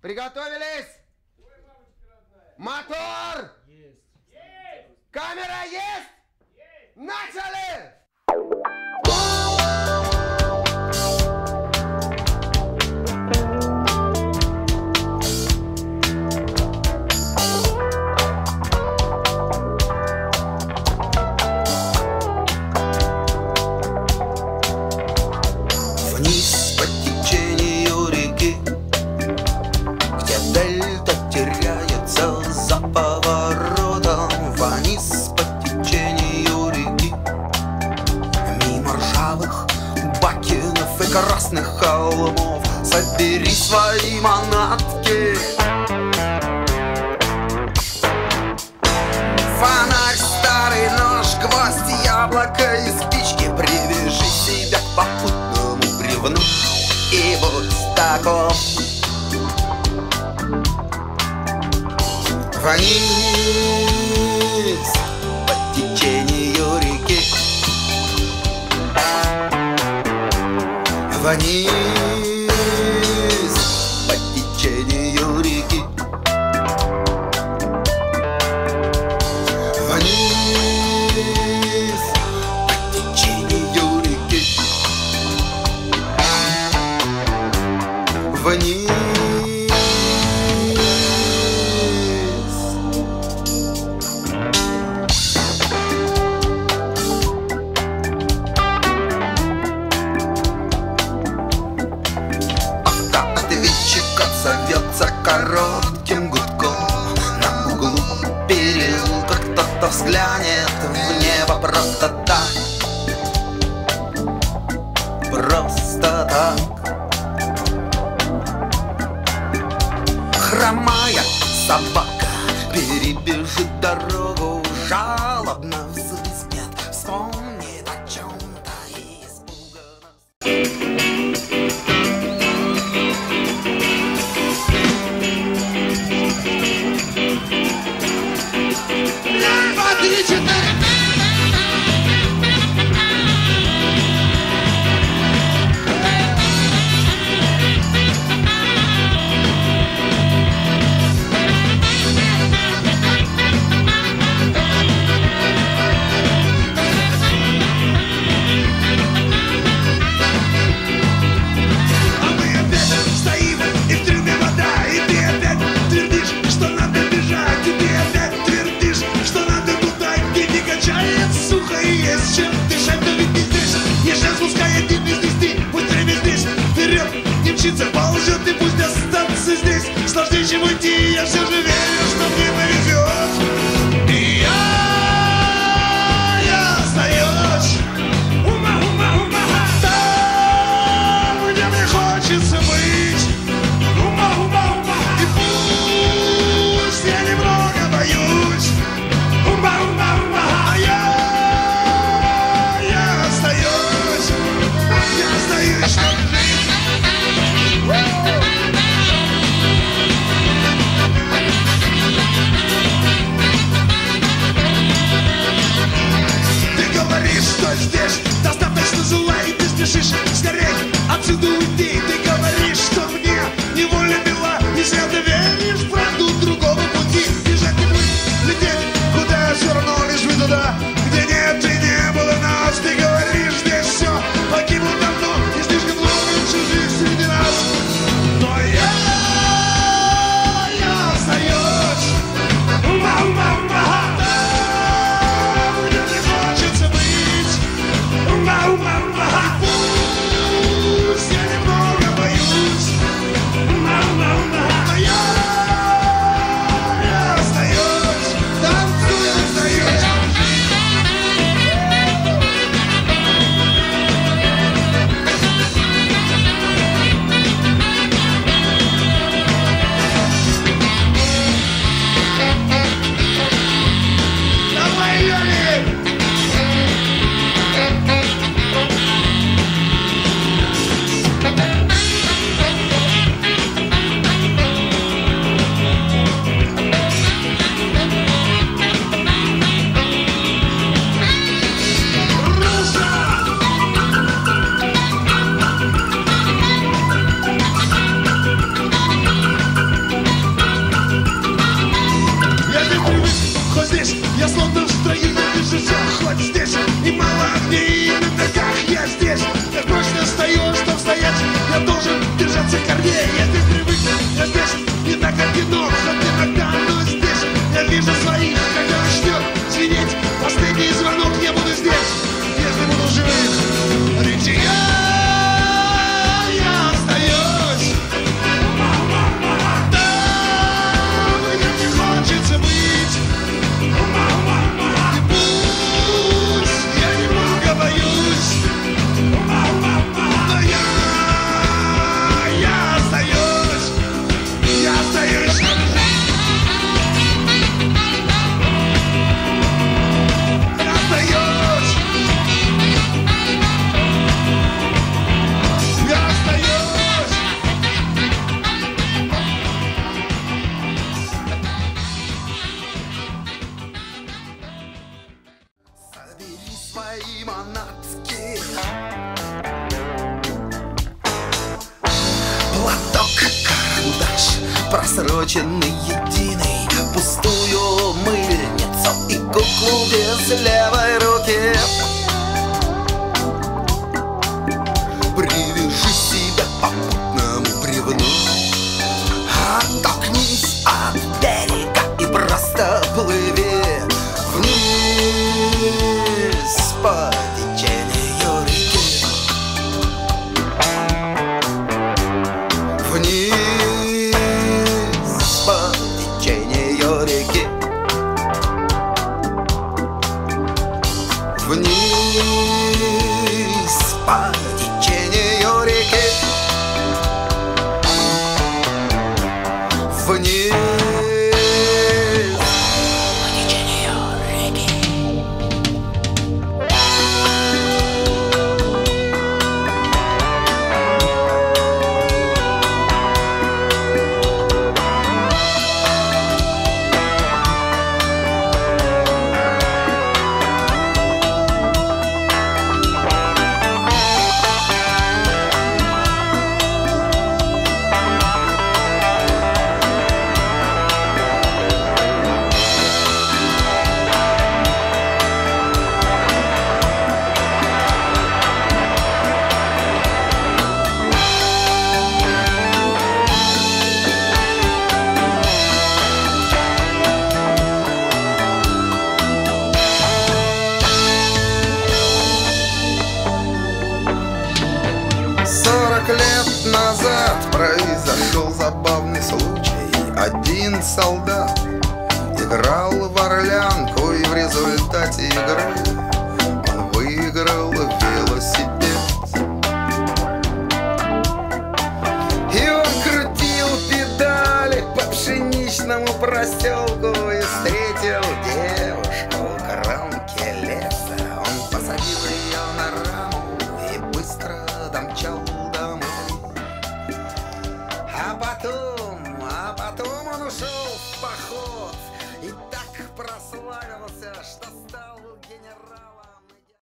Приготовились? Ой, Мотор! Есть! Камера есть? есть! Начали! Собери свои манатки. Фонарь старый нож, гвоздь, яблоко и спички. Привяжи себя к попутному бревну. И будь таков Вниз по течению реки. Вниз. звонит. случится, положит и пусть остаться здесь. Сложнее, чем уйти, я все же верю. просроченный единый Пустую мыльницу и куклу без левой руки. был забавный случай. Один солдат играл в орлянку И в результате игры